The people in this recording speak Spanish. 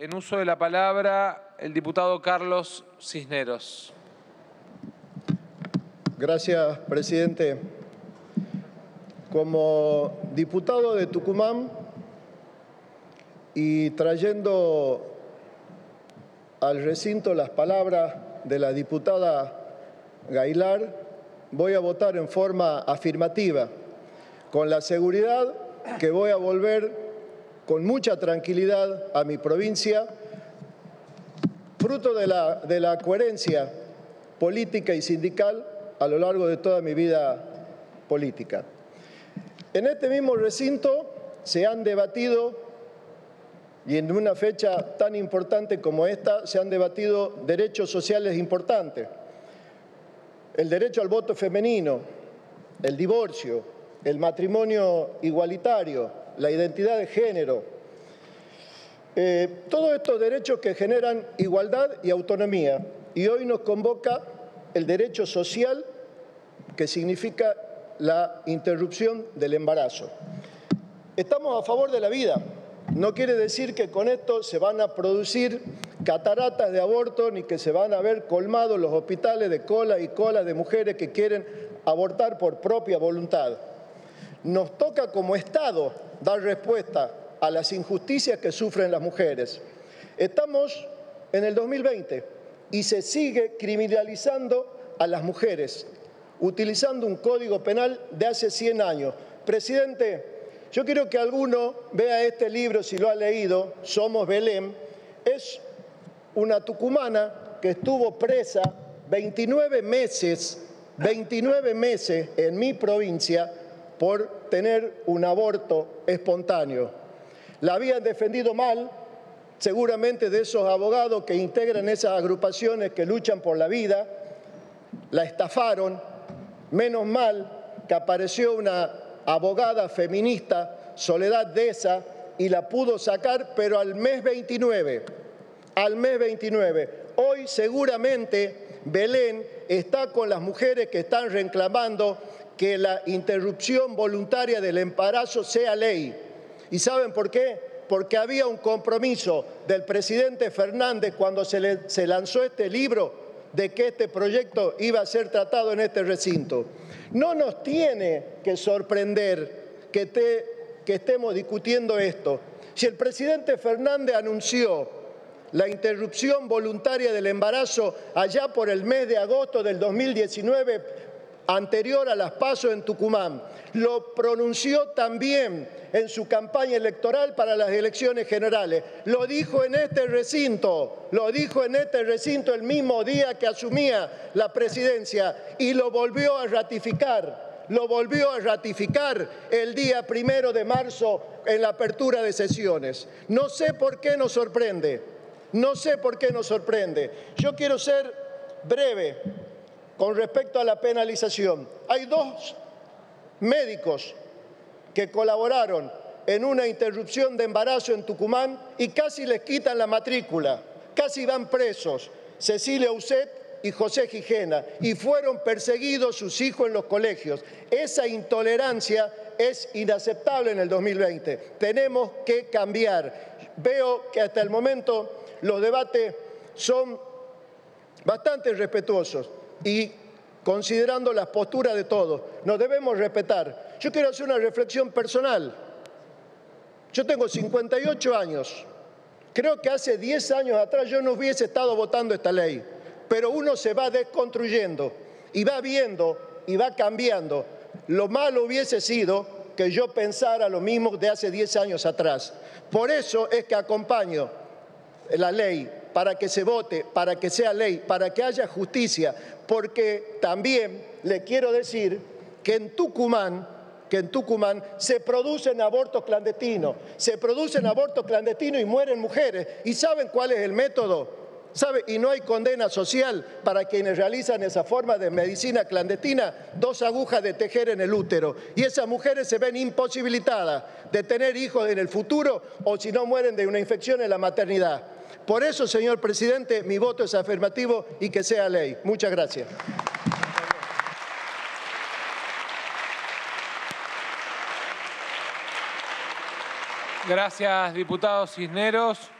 En uso de la palabra, el diputado Carlos Cisneros. Gracias, presidente. Como diputado de Tucumán y trayendo al recinto las palabras de la diputada Gailar, voy a votar en forma afirmativa, con la seguridad que voy a volver con mucha tranquilidad a mi provincia, fruto de la, de la coherencia política y sindical a lo largo de toda mi vida política. En este mismo recinto se han debatido, y en una fecha tan importante como esta, se han debatido derechos sociales importantes. El derecho al voto femenino, el divorcio, el matrimonio igualitario, la identidad de género. Eh, todos estos derechos que generan igualdad y autonomía. Y hoy nos convoca el derecho social que significa la interrupción del embarazo. Estamos a favor de la vida. No quiere decir que con esto se van a producir cataratas de aborto ni que se van a ver colmados los hospitales de cola y cola de mujeres que quieren abortar por propia voluntad. Nos toca como Estado dar respuesta a las injusticias que sufren las mujeres. Estamos en el 2020 y se sigue criminalizando a las mujeres, utilizando un código penal de hace 100 años. Presidente, yo quiero que alguno vea este libro, si lo ha leído, Somos Belén. Es una tucumana que estuvo presa 29 meses, 29 meses en mi provincia por tener un aborto espontáneo. La habían defendido mal, seguramente de esos abogados que integran esas agrupaciones que luchan por la vida, la estafaron, menos mal que apareció una abogada feminista, Soledad Deza, y la pudo sacar, pero al mes 29, al mes 29. Hoy seguramente Belén está con las mujeres que están reclamando que la interrupción voluntaria del embarazo sea ley. ¿Y saben por qué? Porque había un compromiso del presidente Fernández cuando se, lanzó este libro de que este proyecto iba a ser tratado en este recinto. No nos tiene que sorprender que estemos discutiendo esto. Si el presidente Fernández anunció la interrupción voluntaria del embarazo allá por el mes de agosto del 2019 anterior a las pasos en Tucumán. Lo pronunció también en su campaña electoral para las elecciones generales. Lo dijo en este recinto, lo dijo en este recinto el mismo día que asumía la presidencia y lo volvió a ratificar lo volvió a ratificar el día primero de marzo en la apertura de sesiones. No sé por qué nos sorprende, no sé por qué nos sorprende. Yo quiero ser breve con respecto a la penalización. Hay dos médicos que colaboraron en una interrupción de embarazo en Tucumán y casi les quitan la matrícula, casi van presos, Cecilia Uset y José Gijena, y fueron perseguidos sus hijos en los colegios. Esa intolerancia es inaceptable en el 2020. Tenemos que cambiar. Veo que hasta el momento los debates son bastante respetuosos y considerando las posturas de todos. Nos debemos respetar. Yo quiero hacer una reflexión personal. Yo tengo 58 años. Creo que hace 10 años atrás yo no hubiese estado votando esta ley, pero uno se va desconstruyendo y va viendo y va cambiando. Lo malo hubiese sido que yo pensara lo mismo de hace 10 años atrás. Por eso es que acompaño la ley, para que se vote, para que sea ley, para que haya justicia, porque también le quiero decir que en Tucumán, que en Tucumán se producen abortos clandestinos, se producen abortos clandestinos y mueren mujeres. ¿Y saben cuál es el método? ¿Sabe? Y no hay condena social para quienes realizan esa forma de medicina clandestina, dos agujas de tejer en el útero. Y esas mujeres se ven imposibilitadas de tener hijos en el futuro o si no mueren de una infección en la maternidad. Por eso, señor presidente, mi voto es afirmativo y que sea ley. Muchas gracias. Gracias, diputado Cisneros.